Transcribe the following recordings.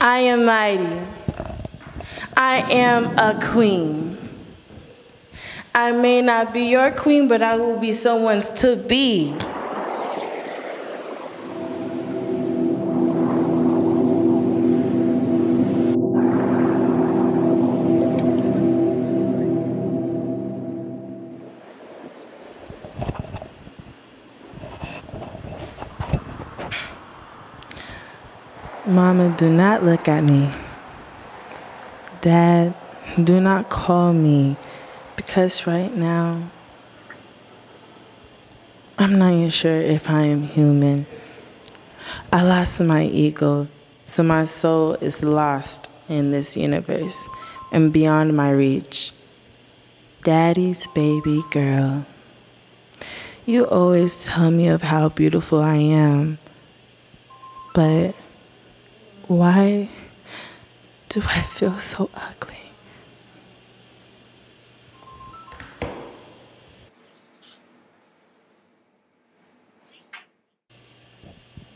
I am mighty. I am a queen. I may not be your queen, but I will be someone's to be. Mama, do not look at me. Dad, do not call me because right now I'm not even sure if I am human. I lost my ego, so my soul is lost in this universe and beyond my reach. Daddy's baby girl. You always tell me of how beautiful I am, but why do I feel so ugly?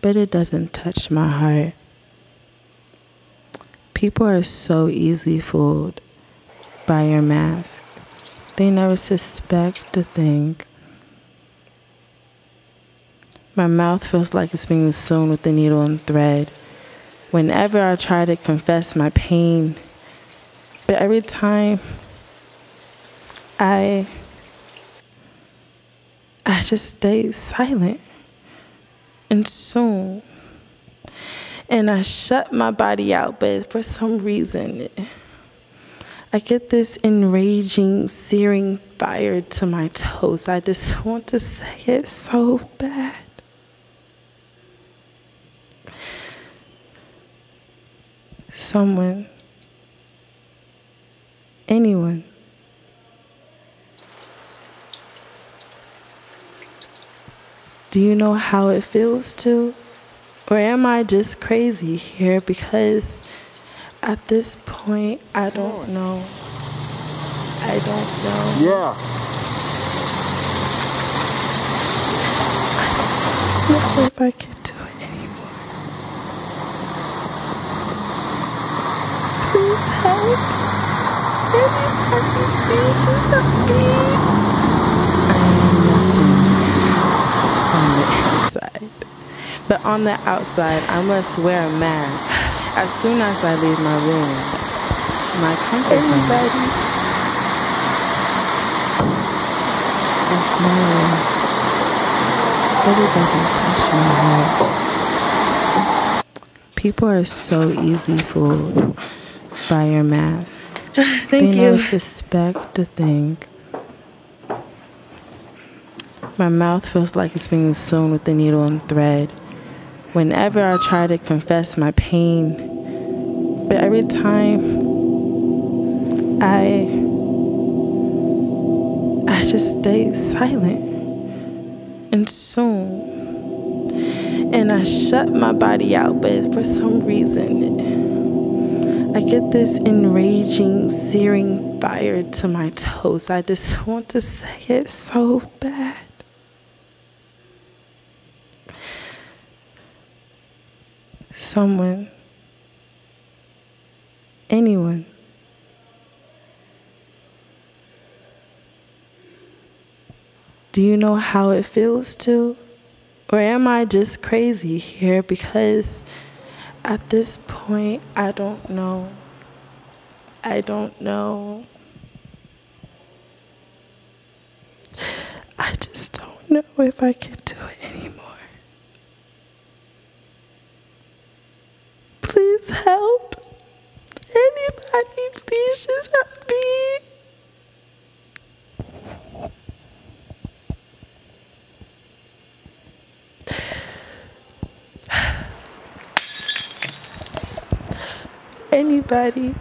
But it doesn't touch my heart. People are so easily fooled by your mask. They never suspect a thing. My mouth feels like it's being sewn with a needle and thread whenever I try to confess my pain. But every time I I just stay silent. And soon and I shut my body out, but for some reason I get this enraging, searing fire to my toes. I just want to say it so bad. Someone, anyone. Do you know how it feels to? Or am I just crazy here because at this point I don't know. I don't know. Yeah. I just don't know if I can help. Everybody, please just help me. I am nothing on the inside. But on the outside, I must wear a mask as soon as I leave my room. My comfort zone. Everybody. I smile, but it doesn't touch my heart. People are so easy fooled by your mask. Thank they you. never suspect a thing. My mouth feels like it's being sewn with a needle and thread. Whenever I try to confess my pain, but every time I I just stay silent. And soon and I shut my body out, but for some reason I get this enraging, searing fire to my toes. I just want to say it so bad. Someone, anyone. Do you know how it feels to? Or am I just crazy here because at this point, I don't know. I don't know. I just don't know if I can do it anymore. Please help. Anybody, please just help me. Anybody